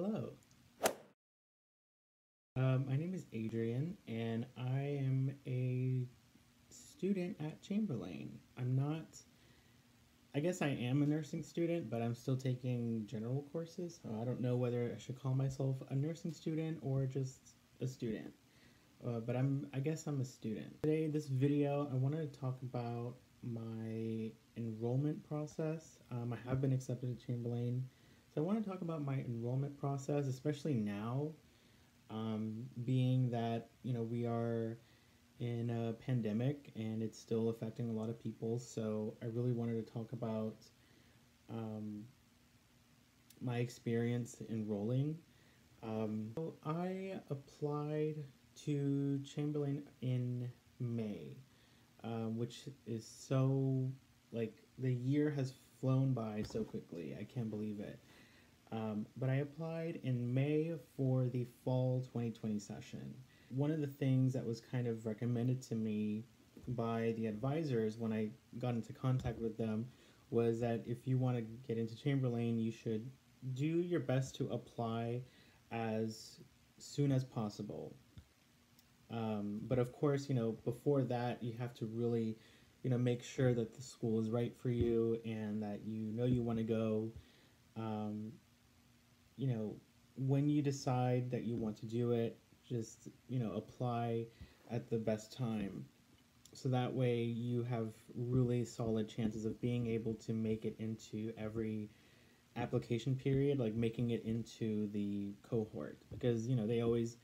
Hello. Um, my name is Adrian, and I am a student at Chamberlain. I'm not, I guess I am a nursing student, but I'm still taking general courses. So I don't know whether I should call myself a nursing student or just a student. Uh, but I'm, I guess I'm a student. Today, this video, I wanted to talk about my enrollment process. Um, I have been accepted at Chamberlain. I want to talk about my enrollment process, especially now, um, being that, you know, we are in a pandemic and it's still affecting a lot of people. So I really wanted to talk about um, my experience enrolling. Um, so I applied to Chamberlain in May, um, which is so like the year has flown by so quickly. I can't believe it. Um, but I applied in May for the fall 2020 session. One of the things that was kind of recommended to me by the advisors when I got into contact with them was that if you want to get into Chamberlain, you should do your best to apply as soon as possible. Um, but of course, you know, before that, you have to really, you know, make sure that the school is right for you and that you know you want to go. Um, you know, when you decide that you want to do it, just, you know, apply at the best time. So that way you have really solid chances of being able to make it into every application period, like making it into the cohort. Because, you know, they always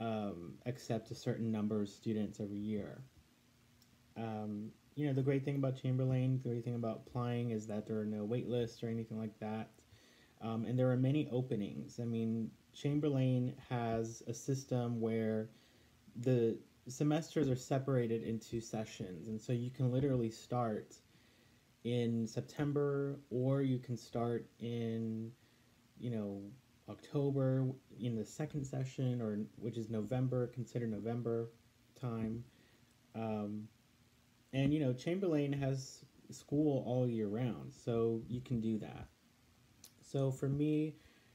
um, accept a certain number of students every year. Um, you know, the great thing about Chamberlain, the great thing about applying is that there are no wait lists or anything like that. Um, and there are many openings. I mean, Chamberlain has a system where the semesters are separated into sessions. And so you can literally start in September or you can start in, you know, October in the second session, or which is November, consider November time. Um, and you know, Chamberlain has school all year round, so you can do that. So for me,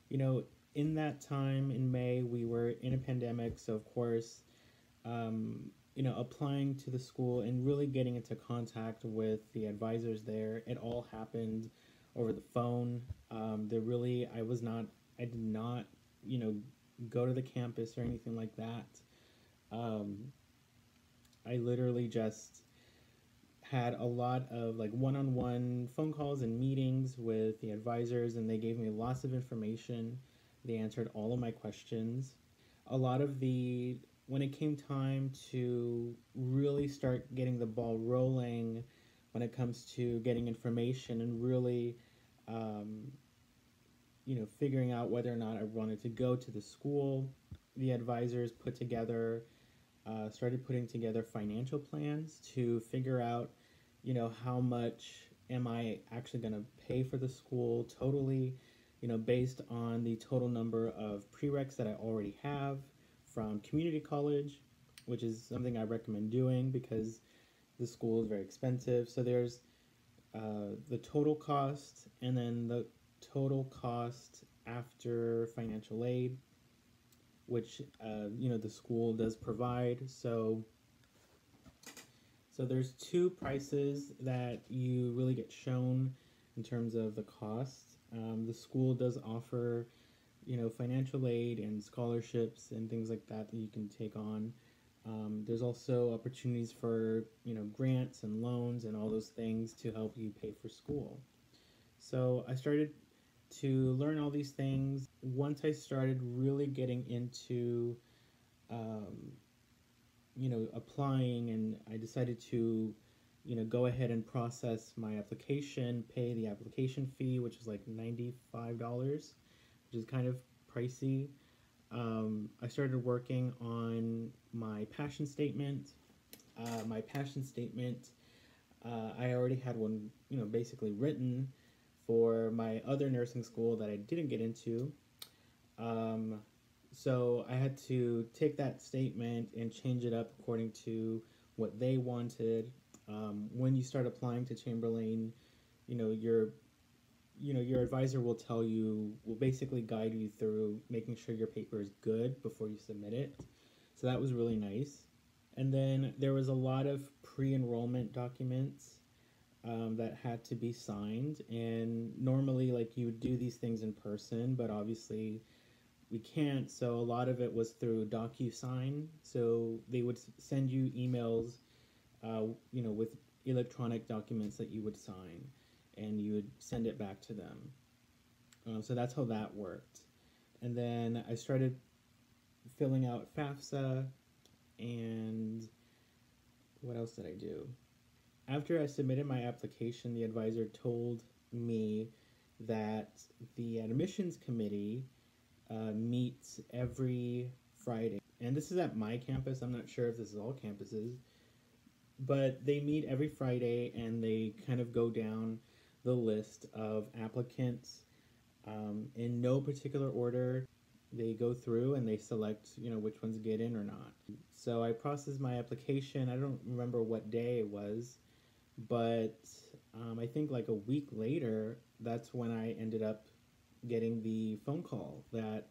you know, in that time in May, we were in a pandemic, so of course, um, you know, applying to the school and really getting into contact with the advisors there, it all happened over the phone. Um, there really, I was not, I did not, you know, go to the campus or anything like that. Um, I literally just had a lot of like one-on-one phone calls and meetings with the advisors and they gave me lots of information. They answered all of my questions. A lot of the when it came time to really start getting the ball rolling when it comes to getting information and really um, you know figuring out whether or not i wanted to go to the school the advisors put together uh, started putting together financial plans to figure out you know, how much am I actually going to pay for the school totally, you know, based on the total number of prereqs that I already have from community college, which is something I recommend doing because the school is very expensive. So there's uh, the total cost and then the total cost after financial aid, which, uh, you know, the school does provide. So so there's two prices that you really get shown in terms of the cost. Um, the school does offer, you know, financial aid and scholarships and things like that that you can take on. Um, there's also opportunities for, you know, grants and loans and all those things to help you pay for school. So I started to learn all these things. Once I started really getting into um, you know, applying and I decided to, you know, go ahead and process my application, pay the application fee, which is like $95, which is kind of pricey. Um, I started working on my passion statement. Uh, my passion statement, uh, I already had one, you know, basically written for my other nursing school that I didn't get into. Um, so I had to take that statement and change it up according to what they wanted. Um, when you start applying to Chamberlain, you know, you're you know, your advisor will tell you, will basically guide you through making sure your paper is good before you submit it. So that was really nice. And then there was a lot of pre enrollment documents um, that had to be signed. And normally, like, you would do these things in person, but obviously we can't. So a lot of it was through DocuSign. So they would send you emails, uh, you know, with electronic documents that you would sign and you would send it back to them. Um, so that's how that worked. And then I started filling out FAFSA and what else did I do? After I submitted my application, the advisor told me that the admissions committee uh, meets every Friday. And this is at my campus. I'm not sure if this is all campuses, but they meet every Friday and they kind of go down the list of applicants um, in no particular order. They go through and they select, you know, which ones get in or not. So I processed my application. I don't remember what day it was, but um, I think like a week later, that's when I ended up getting the phone call that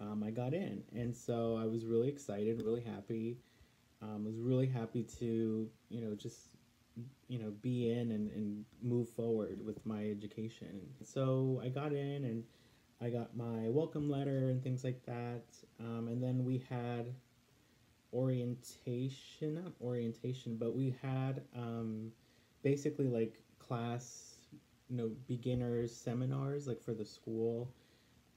um, I got in. And so I was really excited, really happy. Um, was really happy to, you know, just you know be in and, and move forward with my education so i got in and i got my welcome letter and things like that um, and then we had orientation not orientation but we had um, basically like class you know beginners seminars like for the school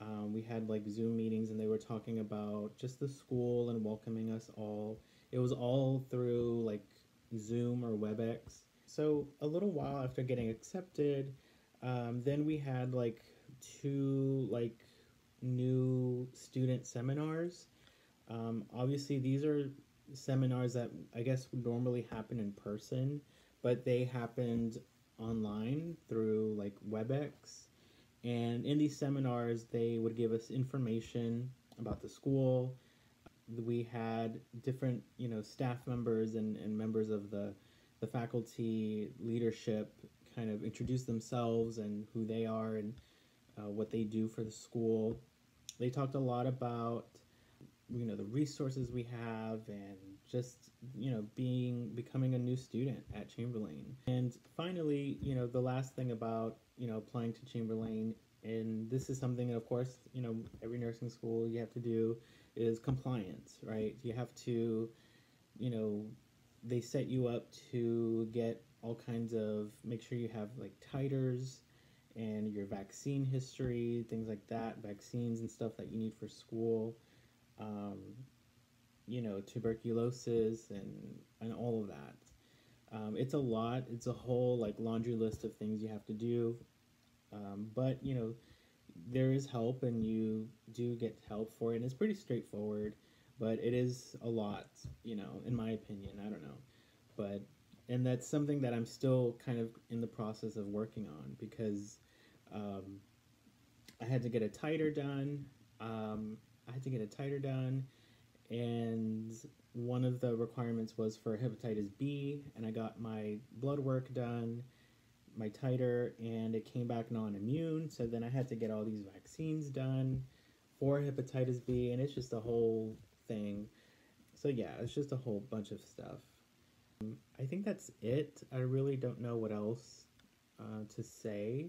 um, we had like zoom meetings and they were talking about just the school and welcoming us all it was all through like Zoom or WebEx. So a little while after getting accepted, um, then we had like two like new student seminars. Um, obviously, these are seminars that I guess would normally happen in person, but they happened online through like WebEx. And in these seminars, they would give us information about the school, we had different you know staff members and, and members of the the faculty leadership kind of introduce themselves and who they are and uh, what they do for the school. They talked a lot about you know the resources we have and just you know being becoming a new student at Chamberlain. And finally, you know the last thing about you know applying to Chamberlain and this is something of course you know every nursing school you have to do is compliance, right? You have to, you know, they set you up to get all kinds of, make sure you have like titers and your vaccine history, things like that, vaccines and stuff that you need for school, um, you know, tuberculosis and, and all of that. Um, it's a lot. It's a whole like laundry list of things you have to do. Um, but you know, there is help and you do get help for it and it's pretty straightforward but it is a lot you know in my opinion i don't know but and that's something that i'm still kind of in the process of working on because um, i had to get a titer done um, i had to get a titer done and one of the requirements was for hepatitis b and i got my blood work done my titer and it came back non-immune so then i had to get all these vaccines done for hepatitis b and it's just a whole thing. So yeah it's just a whole bunch of stuff. I think that's it. I really don't know what else uh, to say.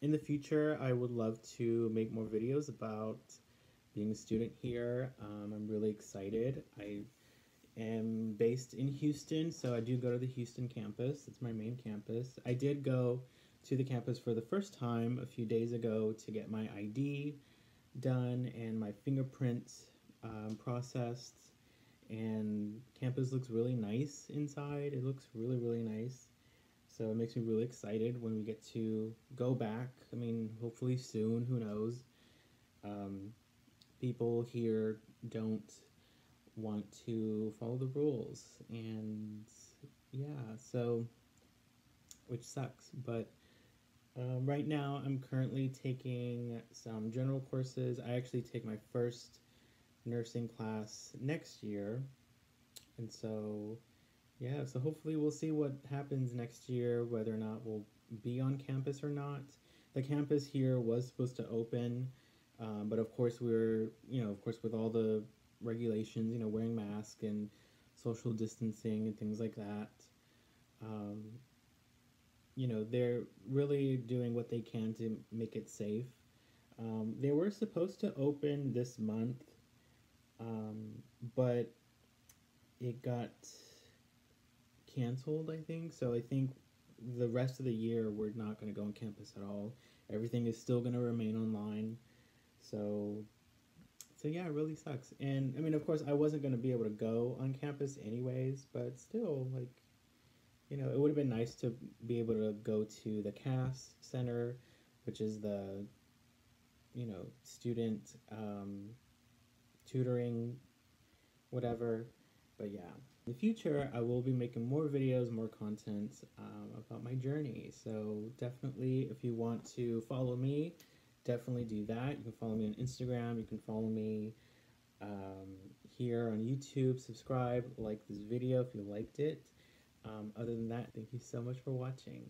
In the future i would love to make more videos about being a student here um, i'm really excited i am based in Houston, so I do go to the Houston campus. It's my main campus. I did go to the campus for the first time a few days ago to get my ID done and my fingerprints um, processed. And campus looks really nice inside. It looks really, really nice. So it makes me really excited when we get to go back. I mean, hopefully soon, who knows. Um, people here don't want to follow the rules and yeah so which sucks but um, right now i'm currently taking some general courses. I actually take my first nursing class next year and so yeah so hopefully we'll see what happens next year whether or not we'll be on campus or not. The campus here was supposed to open, um, but of course we're you know of course with all the regulations, you know, wearing masks and social distancing and things like that. Um, you know, they're really doing what they can to make it safe. Um, they were supposed to open this month, um, but it got canceled, I think. So I think the rest of the year we're not going to go on campus at all. Everything is still going to remain online. So so yeah, it really sucks. And I mean, of course, I wasn't going to be able to go on campus anyways, but still like you know, it would have been nice to be able to go to the CAS Center, which is the you know, student um, tutoring whatever. But yeah, in the future, I will be making more videos, more content um, about my journey. So definitely, if you want to follow me, definitely do that. You can follow me on Instagram. You can follow me um, here on YouTube. Subscribe, like this video if you liked it. Um, other than that, thank you so much for watching.